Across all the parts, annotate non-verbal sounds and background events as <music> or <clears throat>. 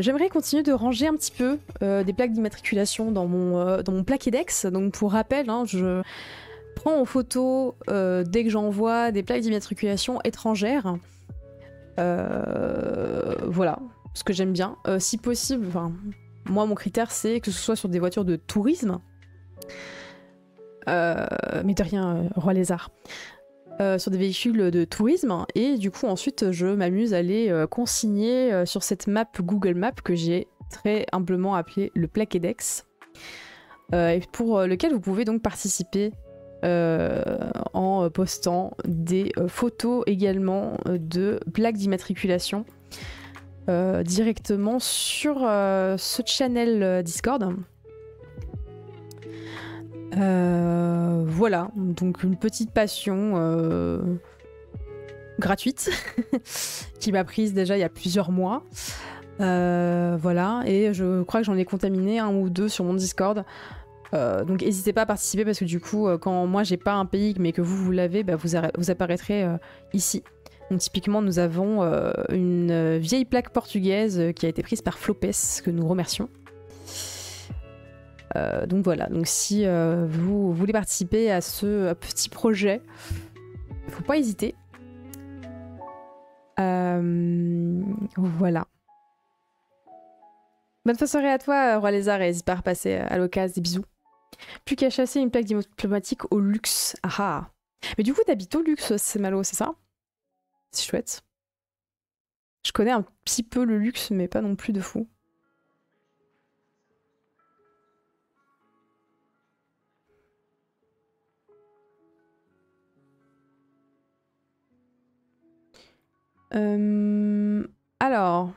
J'aimerais continuer de ranger un petit peu des plaques d'immatriculation dans mon, dans mon. Donc pour rappel, hein, je prends en photo dès que j'envoie des plaques d'immatriculation étrangères. voilà, ce que j'aime bien. si possible, moi mon critère c'est que ce soit sur des voitures de tourisme. mais de rien, Roi Lézard. Euh, sur des véhicules de tourisme et du coup ensuite je m'amuse à les euh, consigner euh, sur cette map Google Maps que j'ai très humblement appelée le Plaquedex et pour lequel vous pouvez donc participer en postant des photos également de plaques d'immatriculation directement sur ce channel Discord. Euh, voilà, donc une petite passion euh, gratuite <laughs> qui m'a prise déjà il y a plusieurs mois. Euh, voilà, et je crois que j'en ai contaminé un ou deux sur mon Discord. donc n'hésitez pas à participer parce que du coup, quand moi j'ai pas un pays mais que vous vous l'avez, bah, vous, vous, apparaîtrez ici. Donc typiquement, nous avons une vieille plaque portugaise qui a été prise par Flopes, que nous remercions. Euh, donc voilà, donc si euh, vous voulez participer à ce petit projet, il faut pas hésiter. Euh, voilà. Bonne soirée à toi, Roi Lézard, et n'hésite pas à repasser à l'occasion. Des bisous. Plus qu'à chasser une plaque diplomatique au luxe. Ah, ah Mais du coup, t'habites au luxe, c'est malo, c'est ça? C'est chouette. Je connais un petit peu le luxe, mais pas non plus de fou. Euh, alors,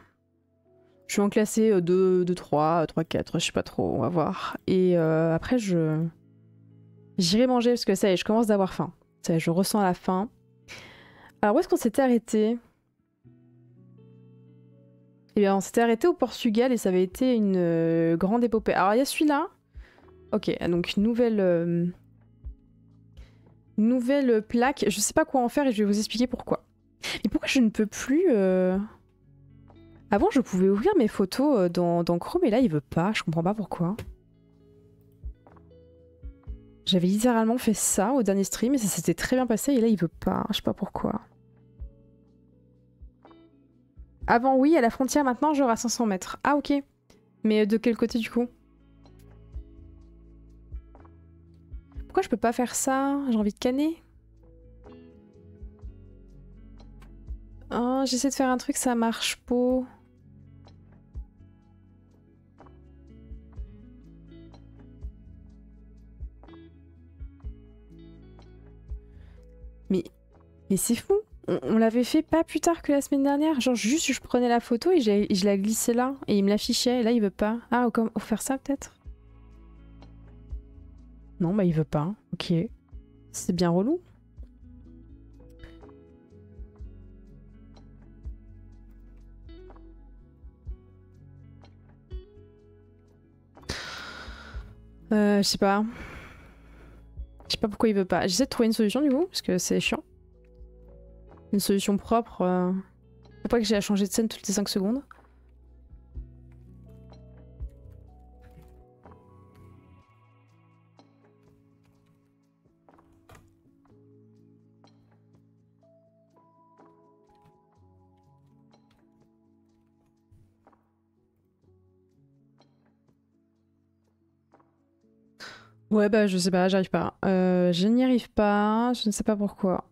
je suis en classé 2, 2, 3, 3, 4, je sais pas trop, on va voir. Et euh, après, je j'irai manger parce que ça y est, je commence d'avoir faim. Ça je ressens la faim. Alors, où est-ce qu'on s'était arrêté? Eh bien, on s'était arrêté au Portugal et ça avait été une euh, grande épopée. Alors, il y a celui-là. Ok, donc nouvelle... Nouvelle plaque. Je sais pas quoi en faire et je vais vous expliquer pourquoi. Mais pourquoi je ne peux plus... Euh, Avant, je pouvais ouvrir mes photos euh, dans, dans Chrome et là, il veut pas. Je comprends pas pourquoi. J'avais littéralement fait ça au dernier stream et ça s'était très bien passé et là, il veut pas. Je sais pas pourquoi. Avant, oui, à la frontière, maintenant, genre à 500 mètres. Ah, ok. Mais de quel côté, du coup? Pourquoi je peux pas faire ça? J'ai envie de canner? Oh, j'essaie de faire un truc, ça marche pas. Mais, mais c'est fou. On, l'avait fait pas plus tard que la semaine dernière. Genre juste je prenais la photo et, je la glissais là. Et il me l'affichait. Et là il veut pas. Ah, on faire ça peut-être? Non, bah il veut pas. Ok. C'est bien relou. Euh, je sais pas. Je sais pas pourquoi il veut pas. J'essaie de trouver une solution du coup, parce que c'est chiant. Une solution propre. Euh... Faut pas que j'ai à changer de scène toutes les 5 secondes. Ouais, bah je sais pas, j'arrive pas. Euh, je n'y arrive pas, je ne sais pas pourquoi.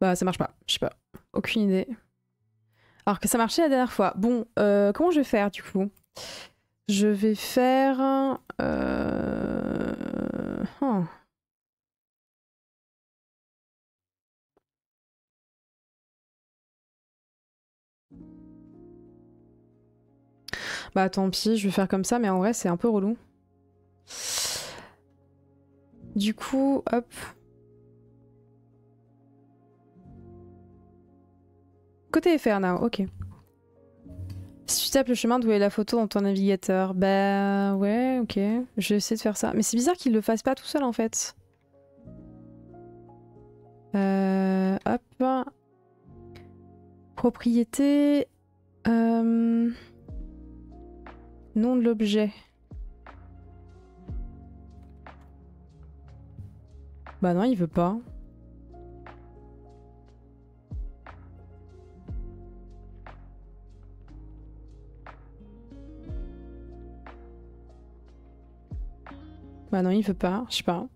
Bah ça marche pas, je sais pas. Aucune idée. Alors que ça marchait la dernière fois. Bon, euh, comment je vais faire du coup? Je vais faire... Euh... Hein. Bah tant pis, je vais faire comme ça, mais en vrai c'est un peu relou. Du coup, hop. Côté FR now, ok. Si tu tapes le chemin d'où est la photo dans ton navigateur, bah ouais, ok. Je vais essayer de faire ça. Mais c'est bizarre qu'il le fasse pas tout seul en fait. Euh, hop. Propriété. Euh, nom de l'objet. Bah non, il veut pas. Bah non, il veut pas, je sais pas.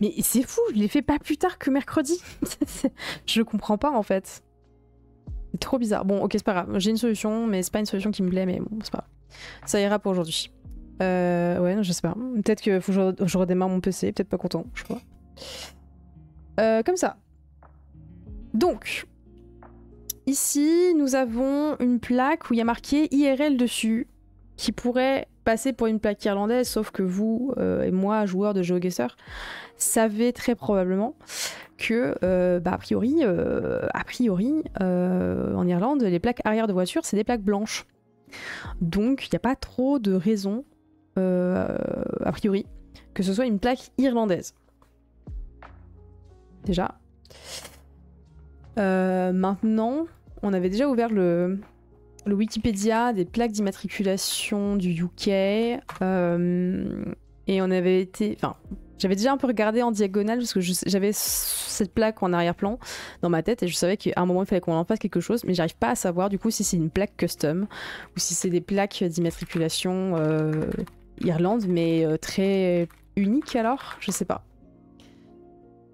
Mais c'est fou, je l'ai fait pas plus tard que mercredi. <laughs> je comprends pas en fait. C'est trop bizarre. Bon, ok, c'est pas grave. J'ai une solution, mais c'est pas une solution qui me plaît, mais bon, c'est pas grave. Ça ira pour aujourd'hui. Euh, ouais, non, je sais pas. Peut-être que je redémarre mon PC, peut-être pas content, je pas. Euh, comme ça. Donc, ici, nous avons une plaque où il y a marqué IRL dessus, qui pourrait passer pour une plaque irlandaise, sauf que vous euh, et moi, joueurs de GeoGuessr, savez très probablement que, bah, a priori, a priori en Irlande, les plaques arrière de voiture, c'est des plaques blanches. Donc, il n'y a pas trop de raisons, a priori, que ce soit une plaque irlandaise déjà. Euh, maintenant, on avait déjà ouvert le, Wikipédia des plaques d'immatriculation du UK. Euh, et on avait été. J'avais déjà un peu regardé en diagonale parce que j'avais cette plaque en arrière-plan dans ma tête et je savais qu'à un moment il fallait qu'on en fasse quelque chose, mais j'arrive pas à savoir du coup si c'est une plaque custom ou si c'est des plaques d'immatriculation euh, Irlande, mais très unique alors, je sais pas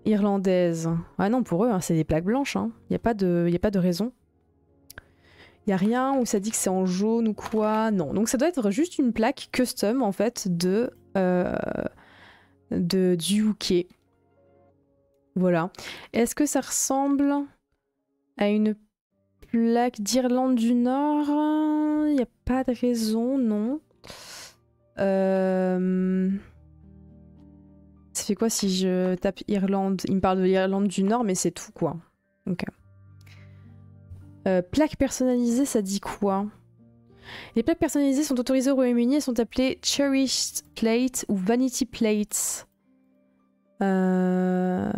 irlandaise. Ah non, pour eux, hein, c'est des plaques blanches. Il hein. n'y a, pas de, a pas de raison. Il n'y a rien où ça dit que c'est en jaune ou quoi? Non. Donc ça doit être juste une plaque custom, en fait, de, euh, de du UK. Voilà. Est-ce que ça ressemble à une plaque d'Irlande du Nord? Il n'y a pas de raison, non. Euh... Ça fait quoi si je tape Irlande? Il me parle de l'Irlande du Nord, mais c'est tout quoi. Ok. Euh, plaques personnalisées, ça dit quoi? Les plaques personnalisées sont autorisées au Royaume-Uni et sont appelées Cherished Plate ou Vanity Plates. Euh...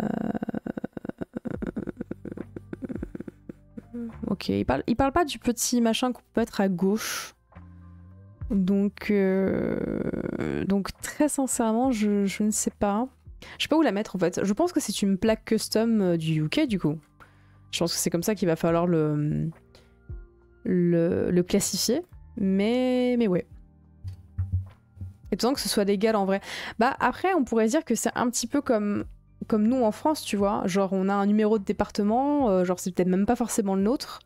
Ok, il parle, parle pas du petit machin qu'on peut mettre à gauche. Donc, euh, donc très sincèrement, je, ne sais pas. Je sais pas où la mettre en fait. Je pense que c'est une plaque custom euh, du UK du coup. Je pense que c'est comme ça qu'il va falloir le, le, classifier. Mais, mais ouais. Étonnant que ce soit légal en vrai. Bah après, on pourrait dire que c'est un petit peu comme, comme nous en France, tu vois. Genre, on a un numéro de département, euh, genre c'est peut-être même pas forcément le nôtre.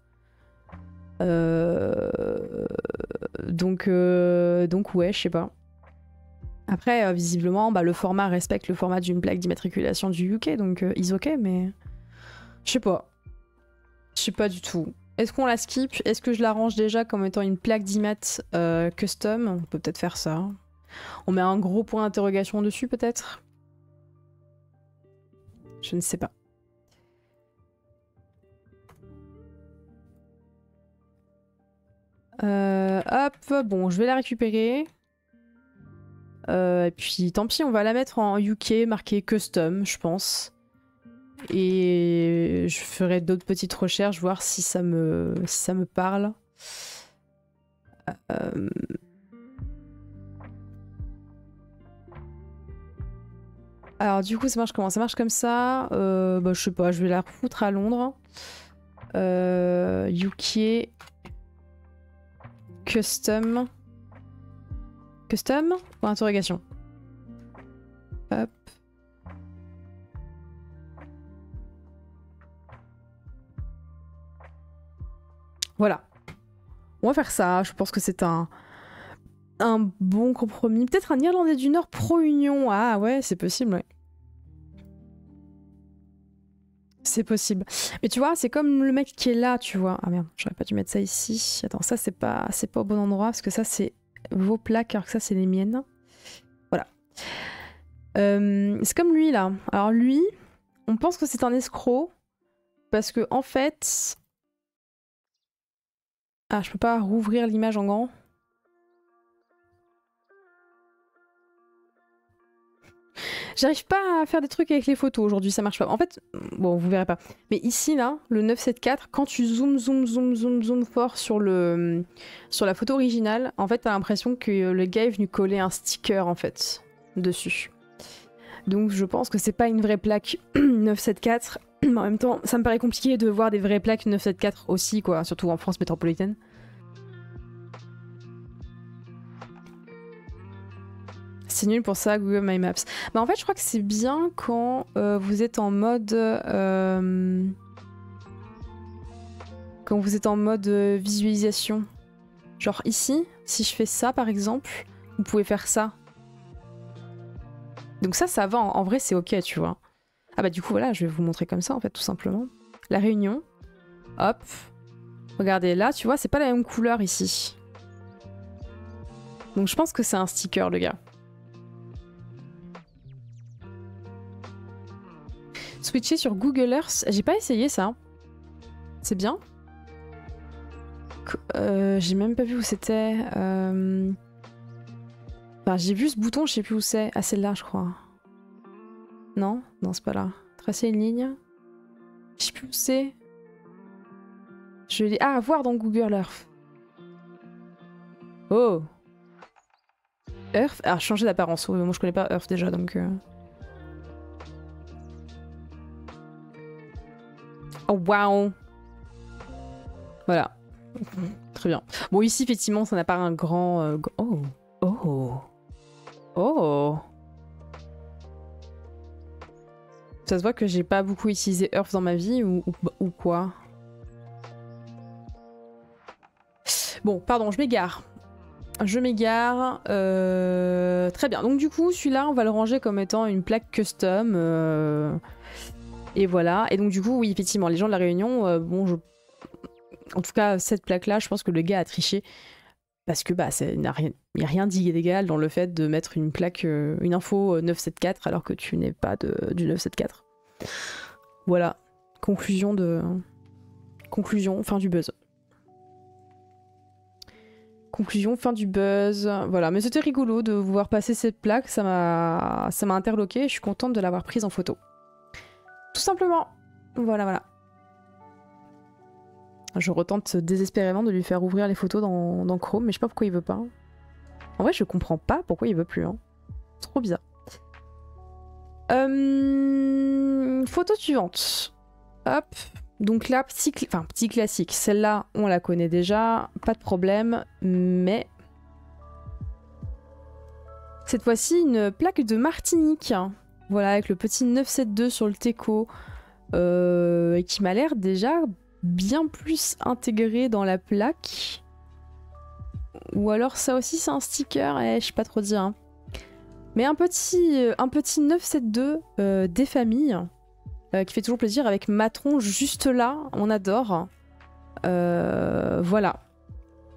Euh, donc, euh, donc ouais, je sais pas. Après, visiblement, bah, le format respecte le format d'une plaque d'immatriculation du UK, donc ils ok, mais je sais pas. Je sais pas du tout. Est-ce qu'on la skip? Est-ce que je l'arrange déjà comme étant une plaque d'immat custom? On peut peut-être faire ça. On met un gros point d'interrogation dessus peut-être? Je ne sais pas. Euh, hop, bon, je vais la récupérer. Euh, et puis tant pis, on va la mettre en UK, marqué custom, je pense. Et je ferai d'autres petites recherches, voir si ça me, si ça me parle. Euh, alors du coup, ça marche comment? Ça marche comme ça. bah, je sais pas, je vais la foutre à Londres. UK Custom. Custom? Ou interrogation? Voilà. On va faire ça. Je pense que c'est un, bon compromis. Peut-être un Irlandais du Nord pro-Union. Ah ouais, c'est possible, ouais. C'est possible. Mais tu vois, c'est comme le mec qui est là, tu vois. Ah merde, j'aurais pas dû mettre ça ici. Attends, ça c'est pas, c'est pas au bon endroit parce que ça c'est vos plaques alors que ça c'est les miennes. Voilà. Euh, c'est comme lui là. Alors lui, on pense que c'est un escroc parce que en fait, ah je peux pas rouvrir l'image en grand. J'arrive pas à faire des trucs avec les photos aujourd'hui, ça marche pas. En fait, bon, vous verrez pas. Mais ici, là, le 974, quand tu zoomes, zoom, zoom, zoom, zoom fort sur, le, sur la photo originale, en fait, t'as l'impression que le gars est venu coller un sticker, en fait, dessus. Donc je pense que c'est pas une vraie plaque <clears throat> 974. <clears throat> Mais en même temps, ça me paraît compliqué de voir des vraies plaques 974 aussi, quoi, surtout en France métropolitaine. C'est nul pour ça, Google My Maps. Bah en fait, je crois que c'est bien quand euh, vous êtes en mode... Euh, quand vous êtes en mode euh, visualisation. Genre ici, si je fais ça par exemple, vous pouvez faire ça. Donc ça, ça va. En, vrai, c'est ok, tu vois. Ah bah du coup, voilà, je vais vous montrer comme ça, en fait, tout simplement. La réunion. Hop. Regardez, là, tu vois, c'est pas la même couleur ici. Donc je pense que c'est un sticker, le gars. Switcher sur Google Earth. J'ai pas essayé ça. C'est bien. Euh, j'ai même pas vu où c'était. Euh... Enfin, j'ai vu ce bouton, je sais plus où c'est. Ah, c'est là, je crois. Non? Non, c'est pas là. Tracer une ligne? Je sais plus où c'est. Je vais... Ah, voir dans Google Earth. Oh Earth? Ah, changer d'apparence. moi, je connais pas Earth déjà, donc... Euh... Oh, wow Voilà. <laughs> Très bien. Bon, ici, effectivement, ça n'a pas un grand... Euh, oh Oh Oh Ça se voit que j'ai pas beaucoup utilisé Earth dans ma vie ou, ou, quoi? Bon, pardon, je m'égare. Je m'égare. Euh, très bien. Donc du coup, celui-là, on va le ranger comme étant une plaque custom. Euh, et voilà. Et donc du coup, oui, effectivement, les gens de la Réunion, euh, bon, je... en tout cas, cette plaque-là, je pense que le gars a triché. Parce que bah, il n'y a rien, d'illégal dans le fait de mettre une plaque, euh, une info 974 alors que tu n'es pas de, du 974. Voilà. Conclusion de. Conclusion, fin du buzz. Conclusion, fin du buzz. Voilà, mais c'était rigolo de voir passer cette plaque, ça m'a interloqué, je suis contente de l'avoir prise en photo. Tout simplement. Voilà, voilà. Je retente désespérément de lui faire ouvrir les photos dans, Chrome, mais je sais pas pourquoi il veut pas. En vrai, je comprends pas pourquoi il veut plus. Hein. Trop bizarre. Euh, photo suivante. Hop. Donc là, petit, enfin, petit classique. Celle-là, on la connaît déjà, pas de problème. Mais cette fois-ci, une plaque de Martinique. Voilà, avec le petit 972 sur le Teco. Euh, et qui m'a l'air déjà bien plus intégré dans la plaque. Ou alors ça aussi c'est un sticker, eh, je sais pas trop dire. Hein. Mais un petit, euh, un petit 972 euh, des familles euh, qui fait toujours plaisir avec Matron juste là, on adore. voilà.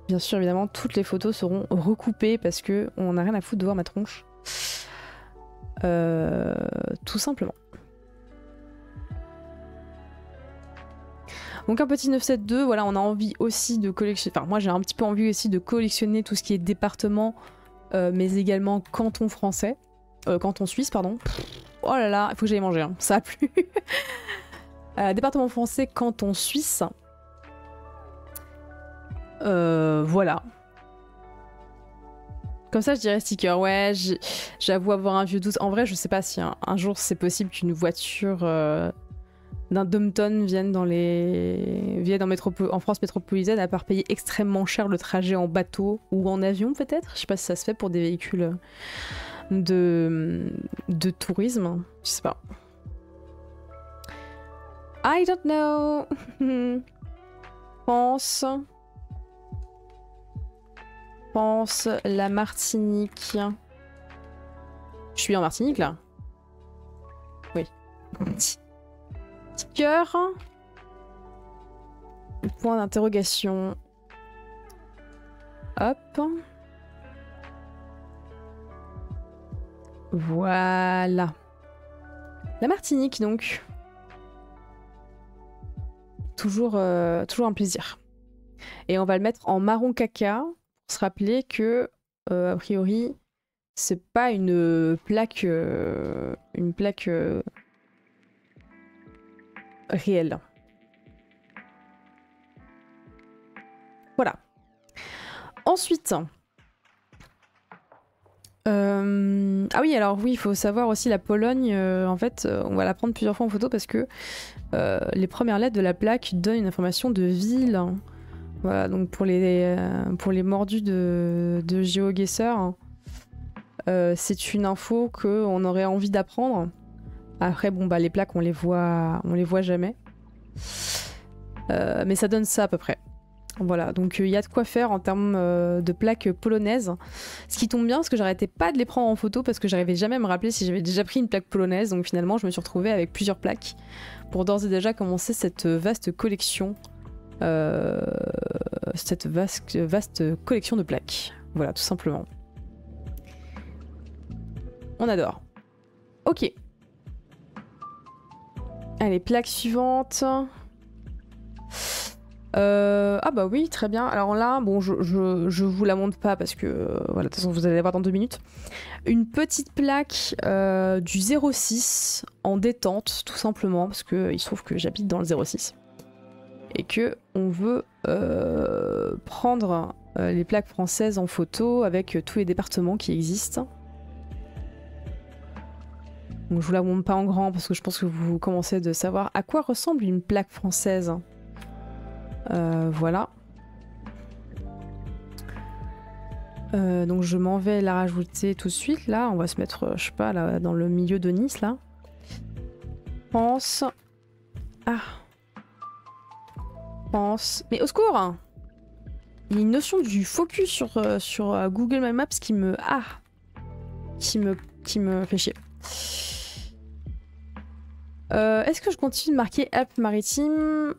Bien sûr, évidemment, toutes les photos seront recoupées parce que on n'a rien à foutre de voir ma tronche. tout simplement. Donc un petit 972, voilà, on a envie aussi de collectionner, enfin moi j'ai un petit peu envie aussi de collectionner tout ce qui est département, euh, mais également canton français, euh, canton suisse, pardon. Oh là là, il faut que j'aille manger, hein. ça a plu. <laughs> Euh, département français, canton suisse. voilà. Comme ça, je dirais sticker. Ouais, j'avoue avoir un vieux doute. En vrai, je sais pas si un jour c'est possible qu'une voiture d'un Dumpton viennent dans les viennent en, France métropolitaine à part payer extrêmement cher le trajet en bateau ou en avion peut-être. Je sais pas si ça se fait pour des véhicules de de tourisme. Je sais pas. I don't know. <laughs> Pense. Pense la Martinique. Je suis en Martinique là. Oui cœur. Point d'interrogation. Hop. Voilà. La Martinique, donc. Toujours, euh, toujours un plaisir. Et on va le mettre en marron caca pour se rappeler que, euh, a priori, c'est pas une plaque, euh, une plaque réelle. Voilà. Ensuite, euh, ah oui, alors oui, il faut savoir aussi la Pologne, euh, en fait, euh, on va la prendre plusieurs fois en photo parce que les premières lettres de la plaque donnent une information de ville. Voilà, donc pour les, pour mordus de, de GeoGuessr, c'est une info qu'on aurait envie d'apprendre. Après, bon, bah les plaques, on les voit, on les voit jamais. mais ça donne ça à peu près. Voilà, donc il euh, y a de quoi faire en termes euh, de plaques polonaises. Ce qui tombe bien parce que j'arrêtais pas de les prendre en photo parce que j'arrivais jamais à me rappeler si j'avais déjà pris une plaque polonaise. Donc finalement, je me suis retrouvée avec plusieurs plaques pour d'ores et déjà commencer cette vaste collection. Euh, cette vaste, vaste collection de plaques. Voilà, tout simplement. On adore. Ok. Allez, plaque suivante. Euh, ah bah oui, très bien. Alors là, bon, je, je, vous la montre pas parce que, euh, voilà, de toute façon, vous allez la voir dans deux minutes. Une petite plaque euh, du 06 en détente, tout simplement, parce qu'il se trouve que j'habite dans le 06. Et que on veut prendre les plaques françaises en photo avec tous les départements qui existent. Donc je vous la montre pas en grand parce que je pense que vous commencez de savoir à quoi ressemble une plaque française. Euh, voilà. Euh, donc je m'en vais la rajouter tout de suite. Là, on va se mettre, je sais pas, là, dans le milieu de Nice, là. Pense. Ah. Pense. Mais au secours Il y a une notion du focus sur, euh, sur Google My Maps qui me... Ah Qui me, qui me fait chier. Est-ce que je continue de marquer app maritime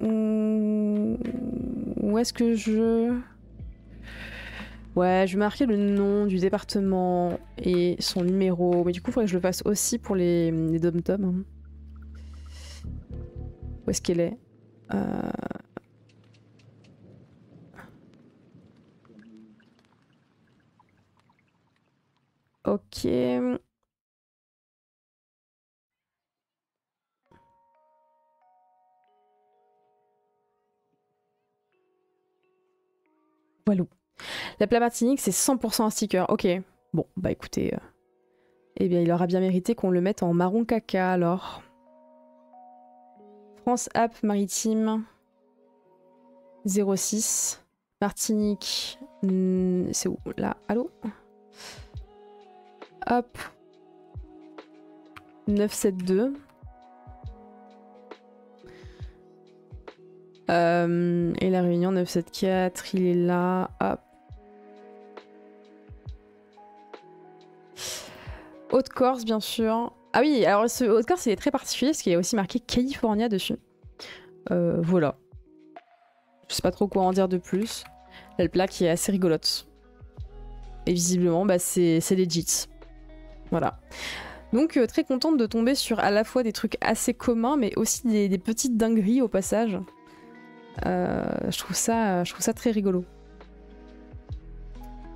où est-ce que je... Ouais, je vais marquer le nom du département et son numéro. Mais du coup, il faudrait que je le fasse aussi pour les, les dom-toms. Hein. Où est-ce qu'elle est, euh? Ok. La plaque Martinique, c'est 100% un sticker. Ok. Bon, bah écoutez. Euh, eh bien, il aura bien mérité qu'on le mette en marron caca alors. France App Maritime 06. Martinique. Hmm, c'est où? Là, allô? Hop. 972. Euh, et la réunion 974, il est là. Hop. Haute-Corse, bien sûr. Ah oui, alors ce Haute-Corse, il est très particulier parce qu'il y a aussi marqué California dessus. Euh, voilà. Je sais pas trop quoi en dire de plus. La plaque est assez rigolote. Et visiblement, bah, c'est legit. Voilà. Donc euh, très contente de tomber sur à la fois des trucs assez communs, mais aussi des petites dingueries au passage. Euh, je, trouve ça, je trouve ça très rigolo.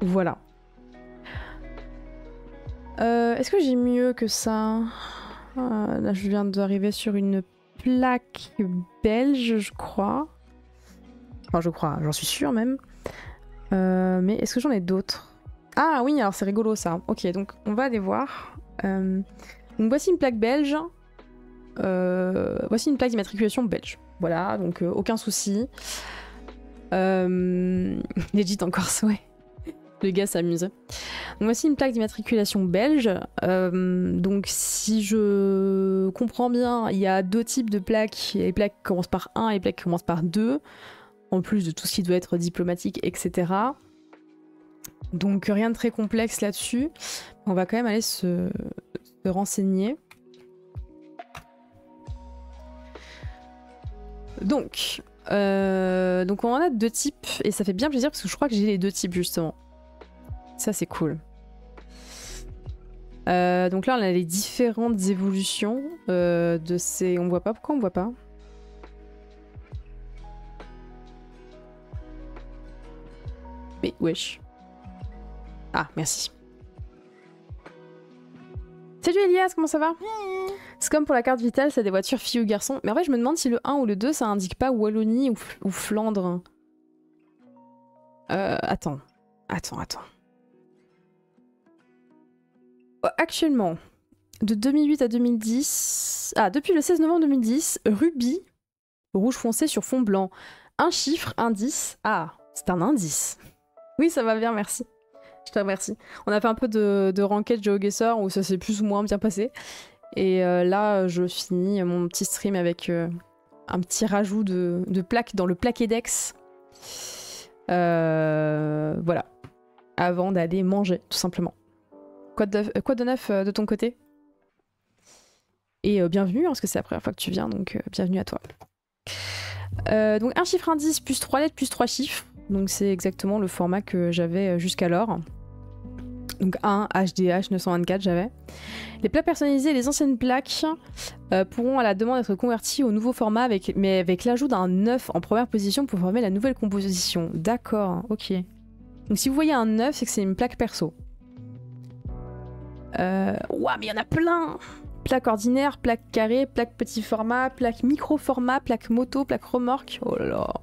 Voilà. Euh, est-ce que j'ai mieux que ça? Euh, Là, je viens d'arriver sur une plaque belge, je crois. Enfin, je crois, j'en suis sûre même. mais est-ce que j'en ai d'autres? Ah oui, alors c'est rigolo ça. Ok, donc on va aller voir. donc voici une plaque belge. voici une plaque d'immatriculation belge. Voilà, donc euh, aucun souci. Euh... <laughs> Encore, ouais. <laughs> Le gars s'amuse. voici une plaque d'immatriculation belge. Euh, donc si je comprends bien, il y a deux types de plaques. Il y a les plaques qui commencent par 1 et les plaques qui commencent par 2. En plus de tout ce qui doit être diplomatique, etc. Donc rien de très complexe là-dessus. On va quand même aller se renseigner. Donc, euh, donc on en a deux types et ça fait bien plaisir parce que je crois que j'ai les deux types justement. Ça c'est cool. Euh, donc là on a les différentes évolutions euh, de ces... On voit pas pourquoi on voit pas? Mais wesh. Ah merci. Salut Elias, comment ça va C'est comme pour la carte vitale, c'est des voitures filles ou garçons. Mais en vrai, je me demande si le 1 ou le 2, ça indique pas Wallonie ou, Flandre. Euh, attends. Attends, attends. Oh, actuellement, de 2008 à 2010... Ah, depuis le 16 novembre 2010, Ruby, rouge foncé sur fond blanc. Un chiffre, indice. Ah, c'est un indice. Oui, ça va bien, merci. Je te remercie. On a fait un peu de, de ranked GeoGuessr où ça s'est plus ou moins bien passé. Et euh, là, je finis mon petit stream avec euh, un petit rajout de, de plaques dans le Plaquedex. Euh, voilà. Avant d'aller manger, tout simplement. Quoi de, quoi de neuf de ton côté? Et bienvenue, hein, parce que c'est la première fois que tu viens, donc bienvenue à toi. donc un chiffre indice plus trois lettres plus trois chiffres. Donc c'est exactement le format que j'avais jusqu'alors. Donc 1 HDH 924 j'avais. Les plaques personnalisées et les anciennes plaques euh, pourront à la demande être converties au nouveau format avec, mais avec l'ajout d'un 9 en première position pour former la nouvelle composition. D'accord, ok. Donc si vous voyez un 9, c'est que c'est une plaque perso. Euh... Ouah, mais il y en a plein Plaque ordinaire, plaque carré, plaque petit format, plaque micro format, plaque moto, plaque remorque. Oh là là.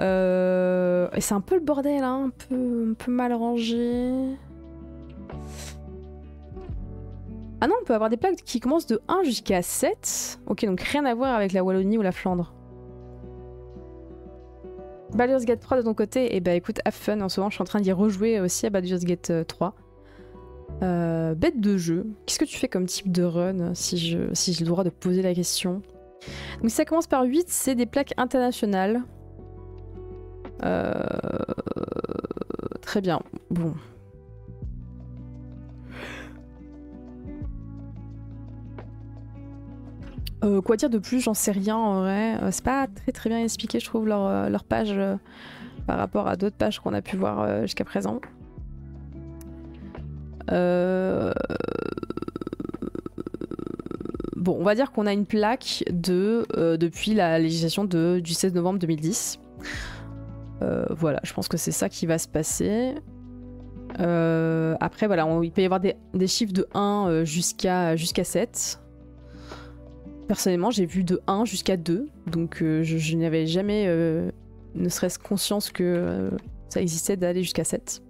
Euh, c'est un peu le bordel, hein, un, peu, mal rangé. Ah non, on peut avoir des plaques qui commencent de 1 jusqu'à 7. Ok, donc rien à voir avec la Wallonie ou la Flandre. Baldur's Gate 3 de ton côté, et eh bah ben, écoute, have fun. En ce moment, je suis en train d'y rejouer aussi à Baldur's Gate 3. Euh, euh, bête de jeu. Qu'est-ce que tu fais comme type de run si j'ai le droit de poser la question? Donc ça commence par 8, c'est des plaques internationales. Euh, très bien. Bon. Euh, quoi dire de plus? J'en sais rien en vrai. Euh, c'est pas très très bien expliqué, je trouve, leur, page par rapport à d'autres pages qu'on a pu voir jusqu'à présent. Bon, on va dire qu'on a une plaque de depuis la législation du 16 novembre 2010. Euh, voilà, je pense que c'est ça qui va se passer. Euh, après, voilà, il peut y avoir des, chiffres de 1 euh, jusqu'à jusqu'à 7. Personnellement, j'ai vu de 1 jusqu'à 2, donc je, n'avais jamais ne serait-ce conscience que ça existait d'aller jusqu'à 7.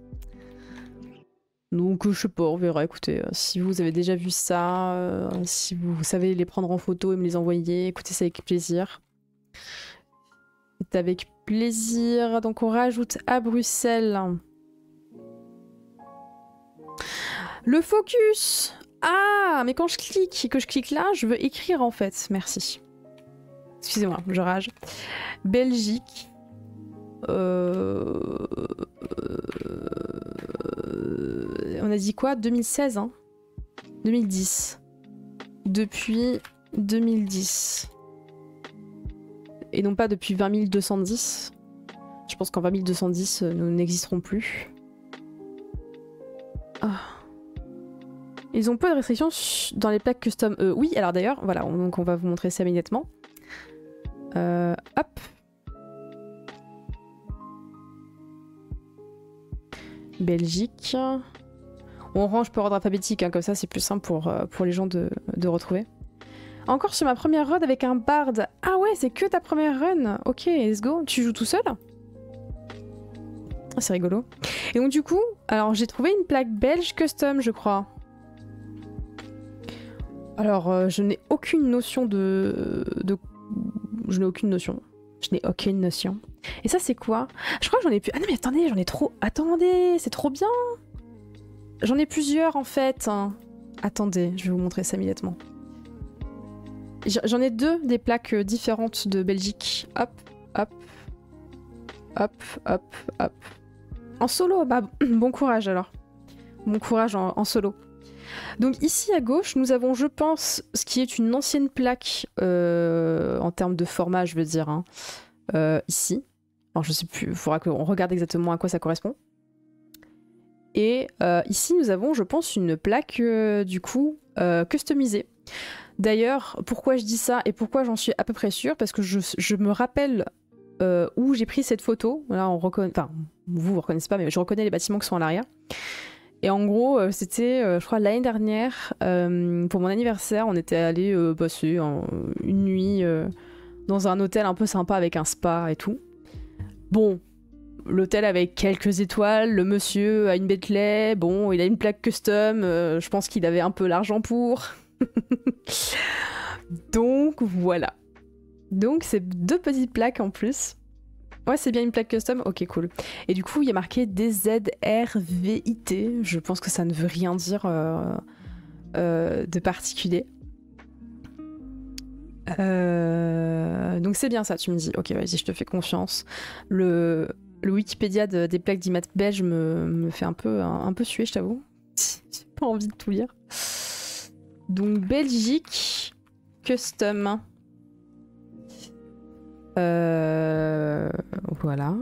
Donc je sais pas, on verra. Écoutez, si vous avez déjà vu ça, si vous savez les prendre en photo et me les envoyer, écoutez ça avec plaisir. C'est avec plaisir. Donc on rajoute à Bruxelles. Le focus Ah, mais quand je clique, que je clique là, je veux écrire en fait. Merci. Excusez-moi, je rage. Belgique. Euh, on a dit quoi? 2016, hein? 2010. Depuis 2010 et non pas depuis 20 210. Je pense qu'en 20 210, euh, nous n'existerons plus. Ah. Ils ont peu de restrictions dans les plaques custom. Euh, oui, alors d'ailleurs, voilà, donc on va vous montrer ça immédiatement. Euh, hop. Belgique. On range par ordre alphabétique, hein, comme ça c'est plus simple pour, pour les gens de retrouver. Encore sur ma première run avec un bard. Ah ouais, c'est que ta première run. Ok, let's go. Tu joues tout seul ah, C'est rigolo. Et donc du coup, alors j'ai trouvé une plaque belge custom, je crois. Alors, euh, je n'ai aucune notion de... de... Je n'ai aucune notion. Je n'ai aucune notion. Et ça, c'est quoi? Je crois que j'en ai plus... Ah non, mais attendez, j'en ai trop... Attendez, c'est trop bien J'en ai plusieurs, en fait. Attendez, je vais vous montrer ça immédiatement. J'en ai deux des plaques euh, différentes de Belgique. Hop, hop, hop, hop, hop. En solo, bah <clears throat> bon courage alors. Bon courage en, solo. Donc ici à gauche, nous avons, je pense, ce qui est une ancienne plaque euh, en termes de format, je veux dire, hein. euh, ici. Alors je sais plus, il faudra qu'on regarde exactement à quoi ça correspond. Et ici, nous avons, je pense, une plaque du coup customisée. D'ailleurs, pourquoi je dis ça et pourquoi j'en suis à peu près sûre Parce que je, me rappelle euh, où j'ai pris cette photo. Là, on reconnaît. Enfin, vous, vous reconnaissez pas, mais je reconnais les bâtiments qui sont à l'arrière. Et en gros, euh, c'était, euh, je crois, l'année dernière, pour mon anniversaire, on était allé passer une nuit dans un hôtel un peu sympa avec un spa et tout. Bon, l'hôtel avec quelques étoiles, le monsieur a une Bentley, bon, il a une plaque custom, je pense qu'il avait un peu l'argent pour. <laughs> Donc voilà. Donc c'est deux petites plaques en plus. Ouais, c'est bien une plaque custom. Ok, cool. Et du coup, il y a marqué DZRVIT. Je pense que ça ne veut rien dire euh, euh, de particulier. Euh, donc c'est bien ça, tu me dis. Ok, vas-y, je te fais confiance. Le, Wikipédia des plaques d'IMAT belge me, me, fait un peu, un, peu suer, je t'avoue. <laughs> J'ai pas envie de tout lire. Donc Belgique, custom. Euh, voilà.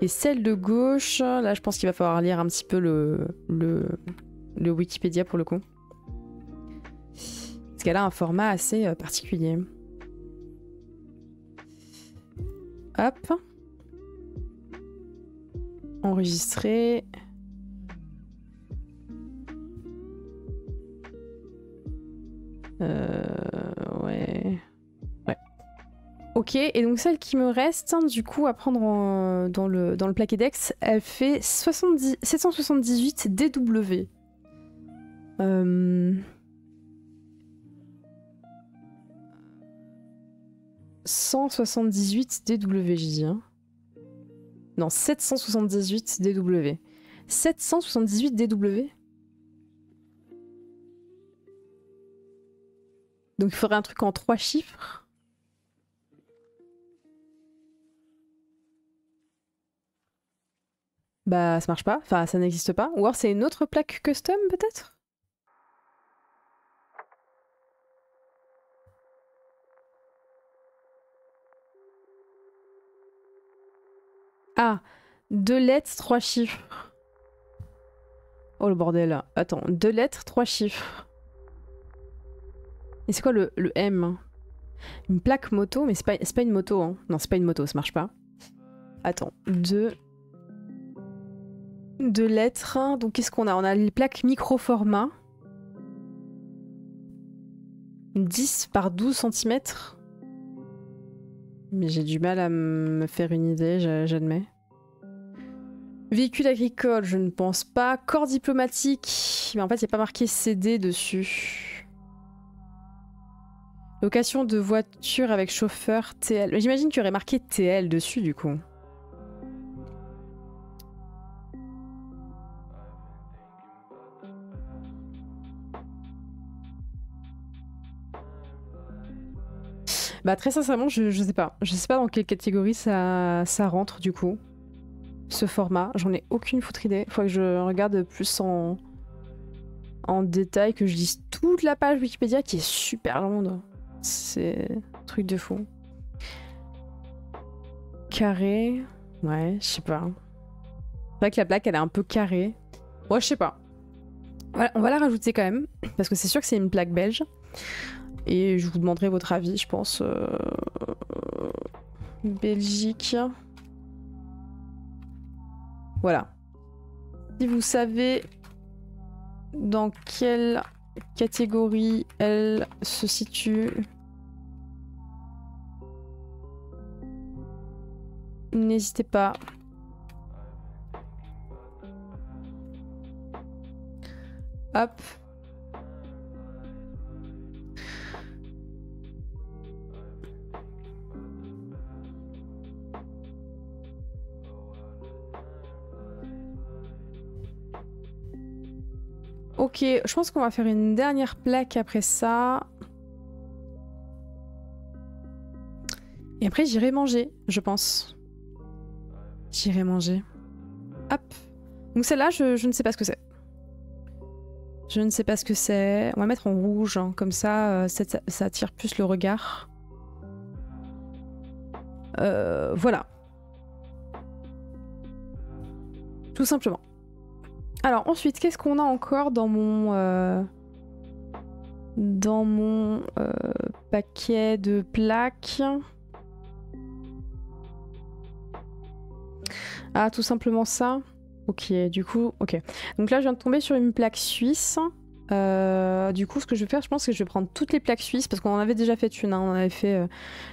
Et celle de gauche, là je pense qu'il va falloir lire un petit peu le, le, Wikipédia pour le coup. Parce qu'elle a un format assez euh, particulier. Hop. Enregistrer. Euh, ouais. Ok, et donc celle qui me reste, hein, du coup, à prendre dans, le, dans Plaquedex, elle fait 70, 778 DW. Euh... 178 DW, j'ai. Hein. Non, 778 DW. 778 DW Donc il faudrait un truc en trois chiffres Bah, ça marche pas. Enfin, ça n'existe pas. Ou alors c'est une autre plaque custom, peut-être? Ah, deux lettres, trois chiffres. Oh le bordel. Attends, deux lettres, trois chiffres. C'est quoi le, M Une plaque moto, mais c'est pas, une moto. Hein. Non, c'est pas une moto, ça marche pas. Attends, deux de lettres. Donc qu'est-ce qu'on a? On a les plaques micro-format. 10 par 12 cm. Mais j'ai du mal à me faire une idée, j'admets. Véhicule agricole, je ne pense pas. Corps diplomatique, mais en fait, il n'y a pas marqué CD dessus. Location de voiture avec chauffeur TL. J'imagine qu'il y aurait marqué TL dessus, du coup. Bah très sincèrement, je, sais pas. Je sais pas dans quelle catégorie ça, ça rentre du coup. Ce format, j'en ai aucune foutre idée. Faut que je regarde plus en, en détail, que je lise toute la page Wikipédia qui est super longue. C'est truc de fou. Carré. Ouais, je sais pas. C'est vrai que la plaque elle est un peu carrée. Ouais, je sais pas. on va la rajouter quand même, parce que c'est sûr que c'est une plaque belge. Et je vous demanderai votre avis, je pense. Euh, Belgique. Voilà. Si vous savez dans quelle catégorie elle se situe, n'hésitez pas. Hop. Ok, je pense qu'on va faire une dernière plaque après ça. Et après, j'irai manger, je pense. J'irai manger. Hop. Donc celle-là, je, ne sais pas ce que c'est. Je ne sais pas ce que c'est. On va mettre en rouge, hein. comme ça, euh, ça, attire plus le regard. Euh, voilà. Tout simplement. Alors ensuite, qu'est-ce qu'on a encore dans mon euh, euh, paquet de plaques? Ah, tout simplement ça? Ok, du coup, ok. Donc là, je viens de tomber sur une plaque suisse. Euh, du coup, ce que je vais faire, je pense que je vais prendre toutes les plaques suisses parce qu'on en avait déjà fait une. Hein. On avait fait euh,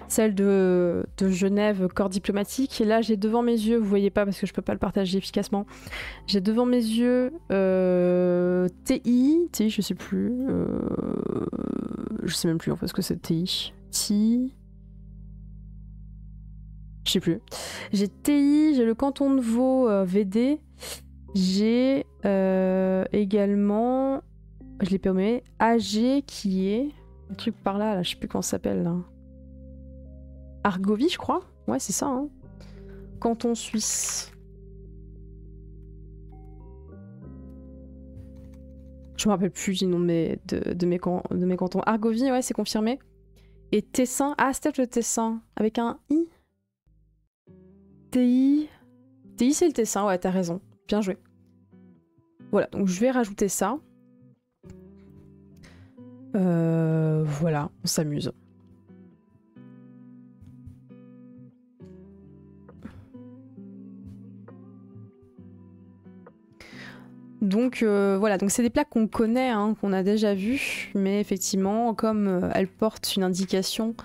celle de, Genève, corps diplomatique. Et là, j'ai devant mes yeux, vous voyez pas parce que je peux pas le partager efficacement. J'ai devant mes yeux euh, TI, TI, je sais plus. je sais même plus en fait ce que c'est TI. TI. Je sais plus. J'ai TI, j'ai le canton de Vaud VD. J'ai également je l'ai permis. AG qui est. Un truc par là, là, je sais plus comment ça s'appelle là. Argovie, je crois. Ouais, c'est ça. Hein. Canton suisse. Je me rappelle plus du nom de mes, de, mes, de mes cantons. Argovie, ouais, c'est confirmé. Et Tessin. Ah, c'était le Tessin. Avec un I. TI. TI, c'est le Tessin, ouais, t'as raison. Bien joué. Voilà, donc je vais rajouter ça. Euh, voilà, on s'amuse. Donc euh, voilà, donc c'est des plaques qu'on connaît, hein, qu'on a déjà vues, mais effectivement, comme euh, elles portent une indication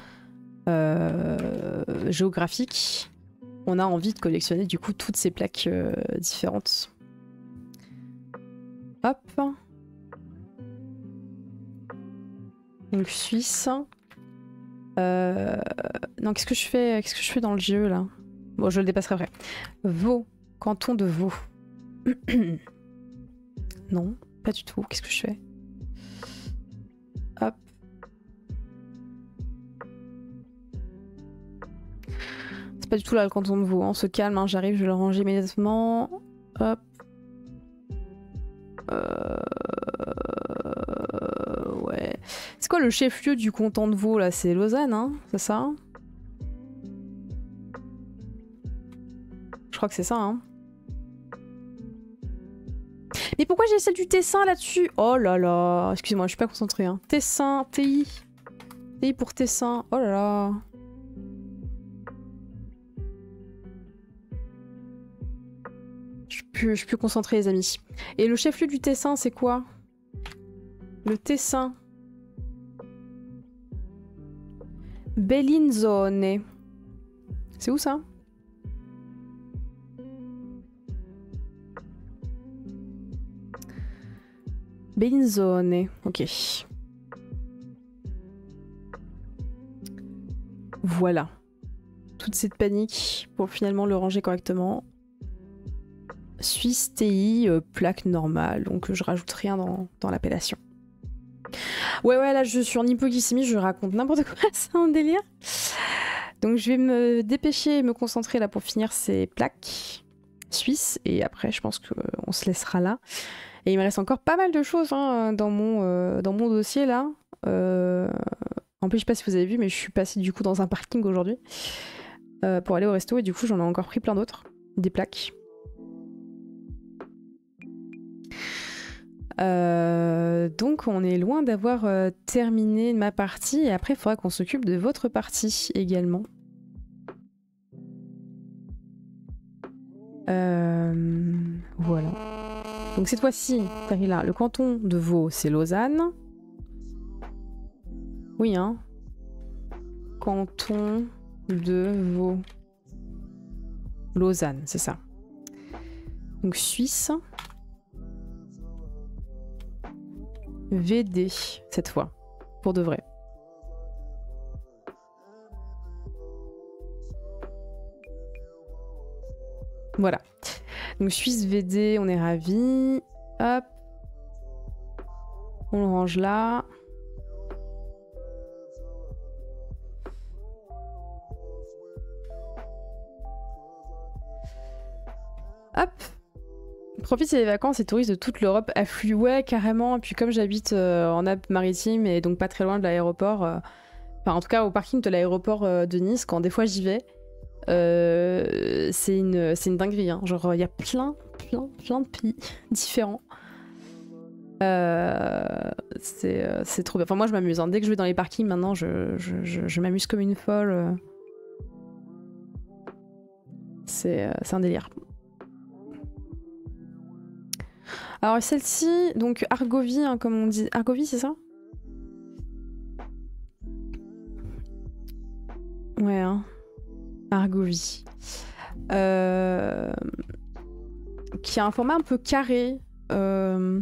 géographique, on a envie de collectionner du coup toutes ces plaques différentes. Hop. Donc Suisse. Euh... Non, qu'est-ce que je fais Qu'est-ce que je fais dans le jeu là? Bon, je le dépasserai après. Vaud, canton de Vaud. <clears throat> non, pas du tout. Qu'est-ce que je fais? Hop. C'est pas du tout là le canton de Vaud. On se calme, hein. j'arrive, je le ranger immédiatement. Hop. Euh... C'est le chef-lieu du canton de Vaud là? C'est Lausanne, hein C'est ça? Je crois que c'est ça, hein Mais pourquoi j'ai celle du Tessin là-dessus? Oh là là Excusez-moi, je suis pas concentrée. Hein. Tessin, TI. TI pour Tessin. Oh là là Je suis plus, plus concentrée, les amis. Et le chef-lieu du Tessin, c'est quoi? Le Tessin. Bellinzone. C'est où ça? Bellinzone. Ok. Voilà. Toute cette panique pour finalement le ranger correctement. Suisse TI, euh, plaque normale, donc je rajoute rien dans, dans l'appellation. Ouais, ouais, là, je suis en hypoglycémie, je raconte n'importe quoi, <laughs> c'est un délire. Donc, je vais me dépêcher et me concentrer là pour finir ces plaques suisses. Et après, je pense qu'on se laissera là. Et il me reste encore pas mal de choses hein, dans, mon, euh, dans mon dossier là. Euh, en plus, je sais pas si vous avez vu, mais je suis passée du coup dans un parking aujourd'hui euh, pour aller au resto. Et du coup, j'en ai encore pris plein d'autres. Des plaques. Euh, donc on est loin d'avoir euh, terminé ma partie et après il faudra qu'on s'occupe de votre partie également. Euh, voilà. Donc cette fois-ci, là, le canton de Vaud, c'est Lausanne. Oui, hein. Canton de Vaud. Lausanne, c'est ça. Donc Suisse. VD cette fois, pour de vrai. Voilà. Donc Suisse VD, on est ravis. Hop. On le range là. Profite des vacances et touristes de toute l'Europe affluent, carrément. Et puis comme j'habite euh, en Alpes-Maritimes et donc pas très loin de l'aéroport, euh, enfin en tout cas au parking de l'aéroport euh, de Nice, quand des fois j'y vais, c'est une, dinguerie. Hein. Genre il y a plein, plein, plein de pays <laughs> différents. c'est trop bien. Enfin moi je m'amuse. Hein. Dès que je vais dans les parkings maintenant, je m'amuse comme une folle. C'est un délire. Alors celle-ci, donc Argovie, hein, comme on dit. Argovie, c'est ça? Ouais, hein. Argovie. Euh, qui a un format un peu carré. Euh...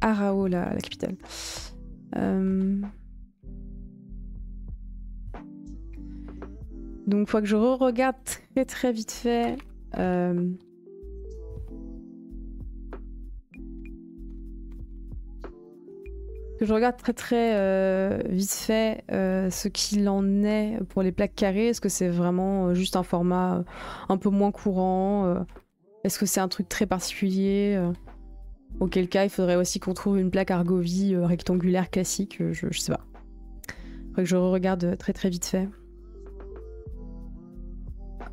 Arao, la, capitale. Euh... Donc, faut que je re-regarde très très vite fait. Euh... Que je regarde très très euh, vite fait euh, ce qu'il en est pour les plaques carrées. Est-ce que c'est vraiment euh, juste un format un peu moins courant Est-ce que c'est un truc très particulier Auquel cas, il faudrait aussi qu'on trouve une plaque Argovie rectangulaire classique. je, sais pas. Faudrait que je regarde très très vite fait.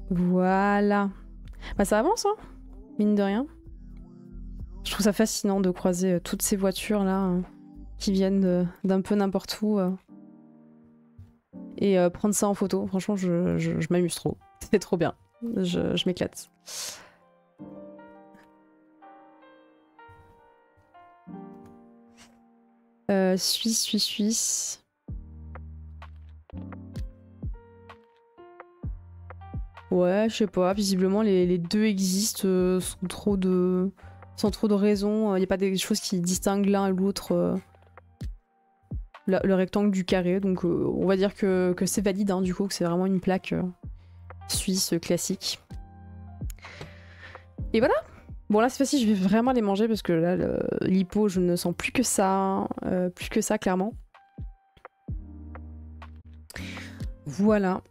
Voilà. Bah ça avance, hein Mine de rien. Je trouve ça fascinant de croiser toutes ces voitures là hein, qui viennent de- d'un peu n'importe où. euh, et euh, prendre ça en photo. Franchement, je, je- m'amuse trop. <laughs> C'est trop bien. Je, je m'éclate. Euh, Suisse, Suisse, Suisse. Ouais, je sais pas. Visiblement, les, les deux existent euh, sans trop de, sans trop de raison. Il n'y a pas des choses qui distinguent l'un et l'autre. Le rectangle du carré. Donc, euh, on va dire que, c'est valide, hein, du coup, que c'est vraiment une plaque euh, suisse classique. Et voilà. Bon, là, cette fois-ci, je vais vraiment les manger parce que là, l'hypo, je ne sens plus que ça. euh, plus que ça, clairement. Voilà.